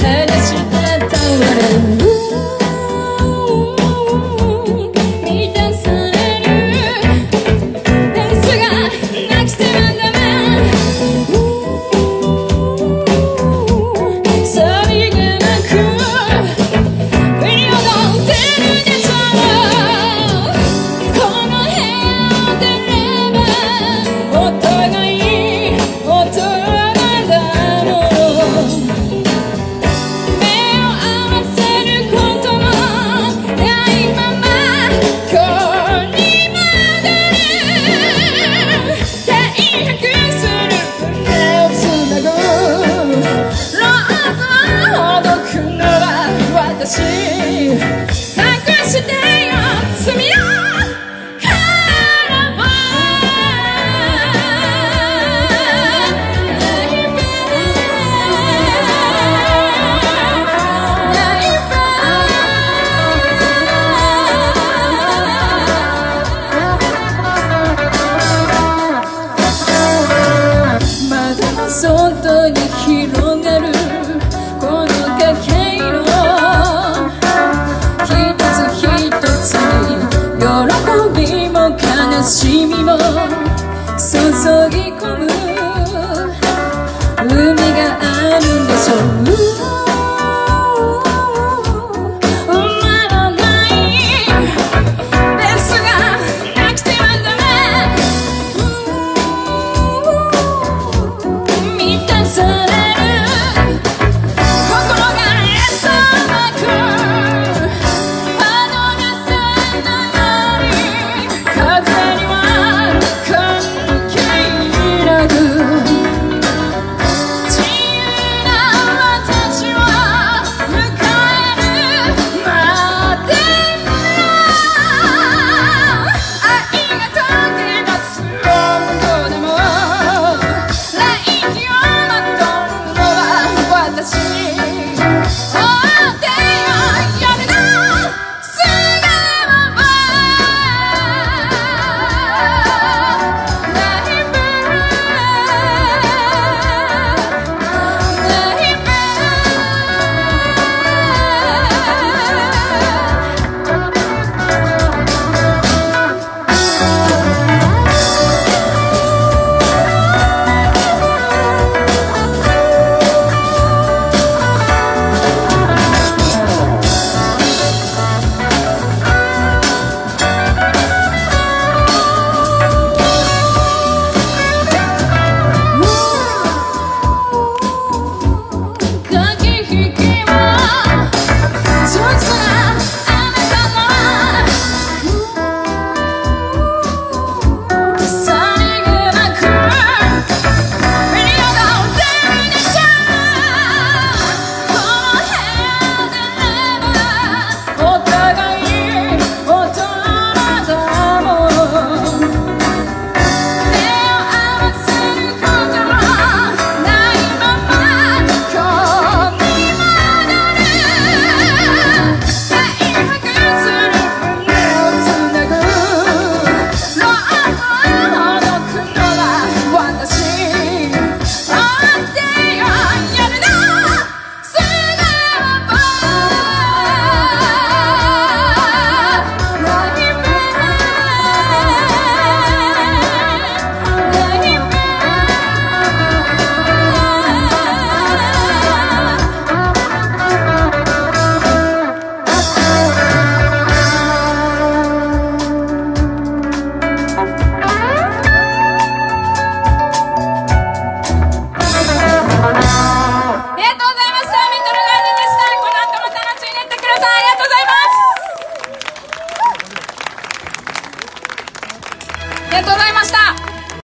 head kiss びも悲しみも注ぎ込む。海があるんでしょう。ありがとうございました。